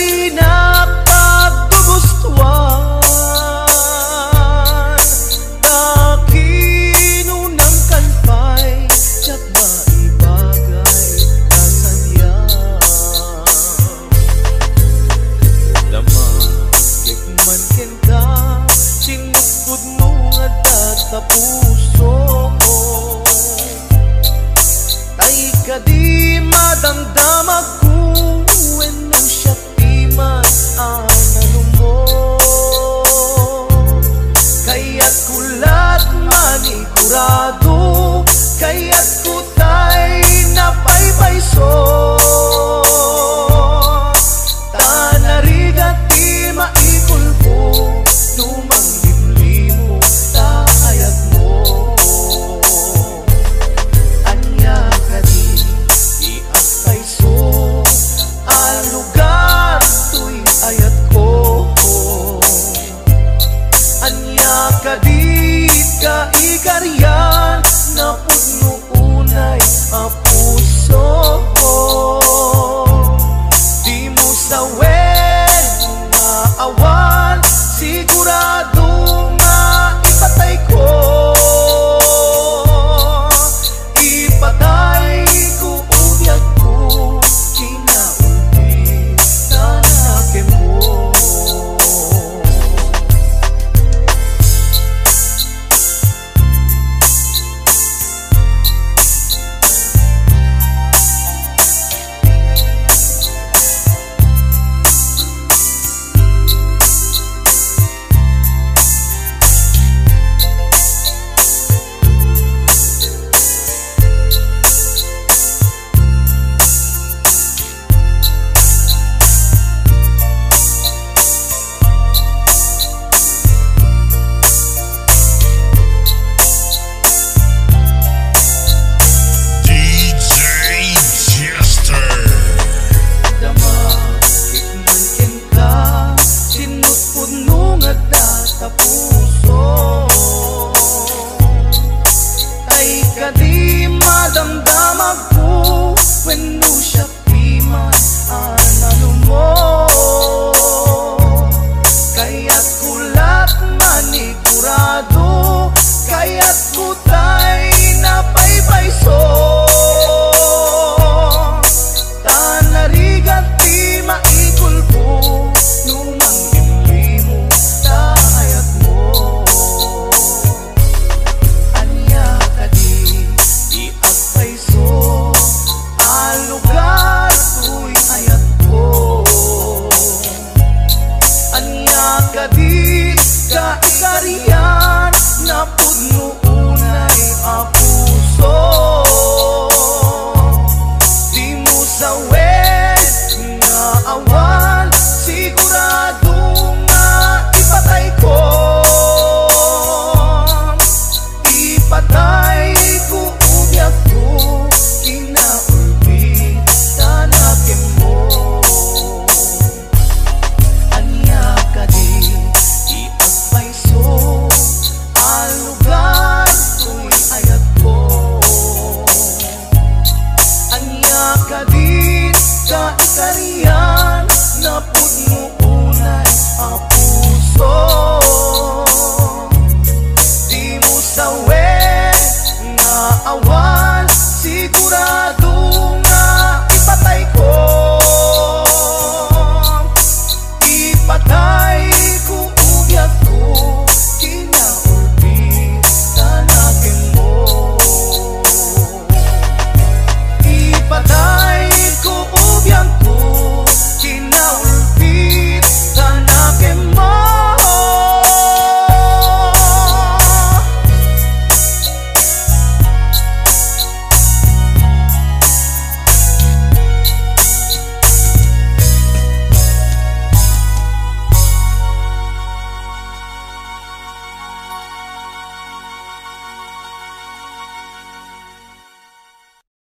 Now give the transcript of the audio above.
pinagpagustuhan Na kino ng kalpay At maibagay na sadya Namatikman kinta Sinukod mo at tatapuso mo. Tay ka di gustaría